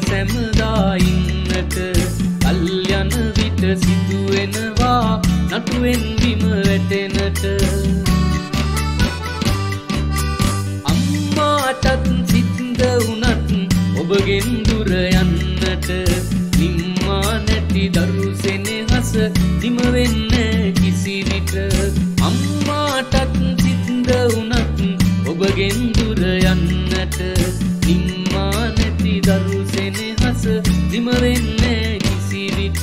සැමදා ඉන්නට කල් යන විට සිදුවෙනවා නටුවෙන් බිම වැටෙනට. අම්මාටත් සිත්ද වුණත් ඔබගෙන් දුර යන්නට. නිම්මා නැති දරු සෙනෙහස නිම වෙන්න කිසි විට. අම්මාටත් සිත්ද වුණත් ඔබගෙන් දුර යන්නට. නිම්මා නැති දරු සෙනෙහස නිම වෙන්න කිසි විට.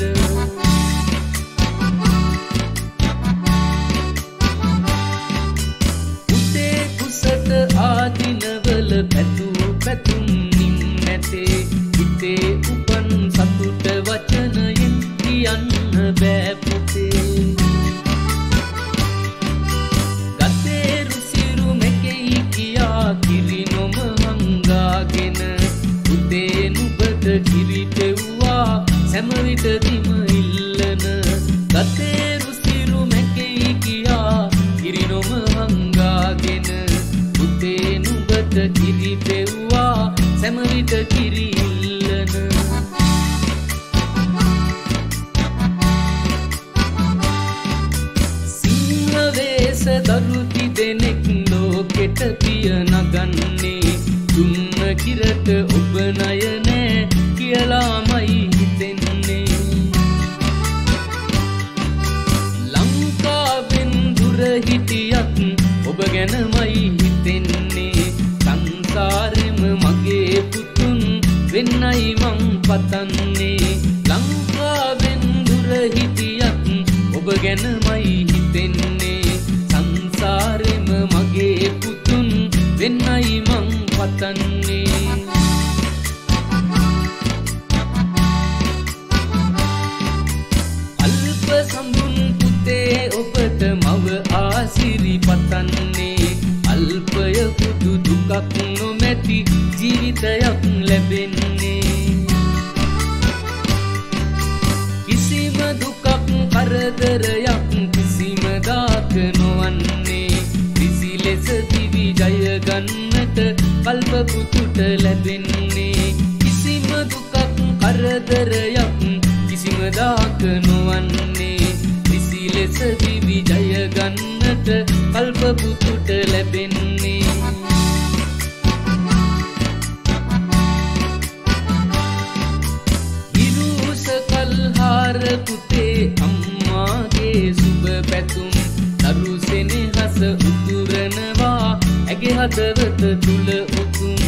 උතේ කුසට ආදිනවල පැtuu පැතුම් සැමවිට දිම ඉල්ලන ගතේ රුසිරු මෙකෙයි කියා කිරි නොම හංගාගෙන උතේ නුබට කිරි පෙව්වා සැමවිට කිරි ඉල්ලන. සිංහවේස දරුති දෙනෙක් ලෝකෙට පිය නගන්නේ දුන්න කිරට ඔබ නය ගැනමයි හිතෙන්නේ. සංසාරෙම මගේ පුතුන් වෙන්නයි මං පතන්නේ. ලංකාවෙන් දුර හිටියත් ඔබ ගැනමයි හිතෙන්නේ. සංසාරෙම මගේ පුතුන් වෙන්නයි මං පතන්නේ. අල්ප සම්බුන් පුතේ ඔබට මව ආසිරි පතන්නේ. අල්පය පුදු දුකක් නොමැති ජීවිතයක් ලැබෙන්නේ. කිසිම දුකක් කරදරයක් කිසිම දාක නොවන්නේ. කිසි ලෙස දිවි ජය ගන්නට කල්ප පුතුට ලැබෙන්නේ. කිසිම දුකක් කරදරයක් කිසිම දාක නොවන්නේ. කිසි ලෙස දිවි ජය ගන්නට කල්ප පුතුට ලැබෙන්නේ. කල්හාර පුතේ අම්මාගේ සුබ පැතුම් දරු සෙනෙහස උතුරනවා ඇගේ හදවත තුල උතුම්.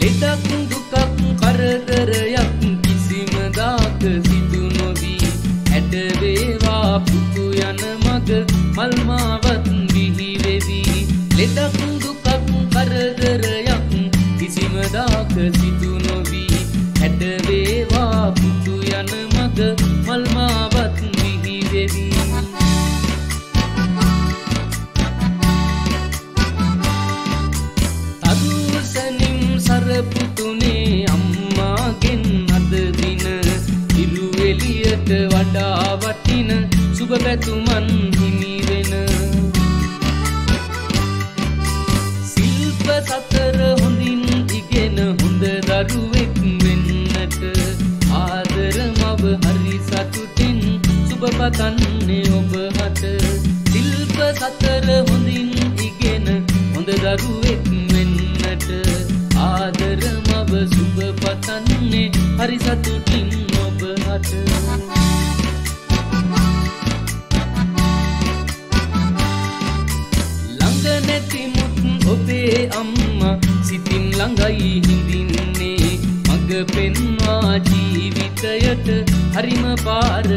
ලෙඩක් දුකක් කරදරයක් කිසිම දාක සිදු නොවී ඇඩ වේවා පුතු යන මග මල්මාවත් බිහි වෙවි. ලෙඩක් දුකක් කරදරයක් කිසිම දාක සිදු වඩා වටින සුබ පැතුමන් හිමි වෙන සිල්ප සතර හොඳින් ඉගෙන හොඳ දරුවෙක් වෙන්නට ආදර මව හරි සතුටින් සුබ පතන්නේ ඔබ හට සිල්ප සතර හොඳින් ඉගෙන හොඳ දරුවෙක් වෙන්නට ආදර මව සුබ පතන්නේ හරි සතුටින් ඔබ හට ළඟ නැති මුත් ඔබේ අම්මා සිතින් ළඟයි හිඳින්නේ. මග පෙන්වා ජීවිතයට හරිම පාර